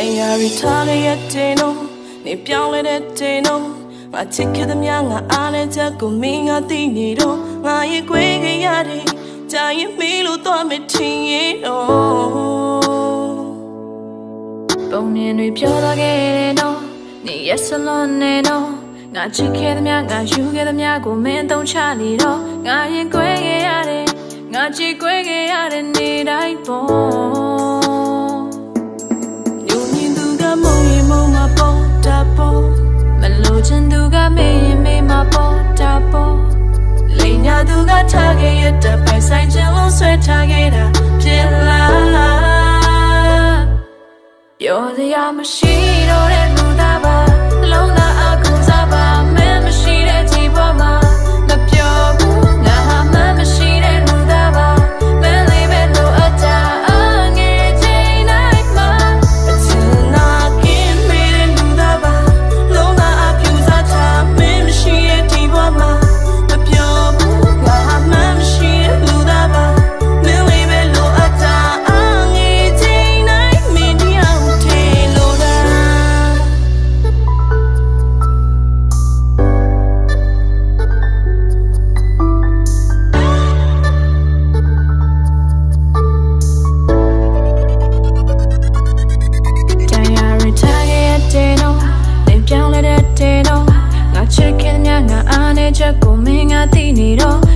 တရားရီထားခဲ့ရတဲ့နော်နေပြောင်းလဲတဲ့နော်မချစ်ခဲ့သမျှငါအားနဲ့ချက်ကိုမင်းငါသိနေတော့ငါရင်ခွေခဲ့ရတယ်ကြာရင်မေးလို့သွားမထင်ရင်တော့ပုံနေတွေပြောတော့ခဲ့တယ်နော်နေရစလုံးနေတော့ငါချစ်ခဲ့သမျှငါယူခဲ့သမျှကိုမင်းသုံးချနေတော့ငါရင်ခွေခဲ့ရတယ်ငါချစ်ခွေခဲ့ရတဲ့နေတိုင်းပေါ် You're the machine Mecha con mi gatiniro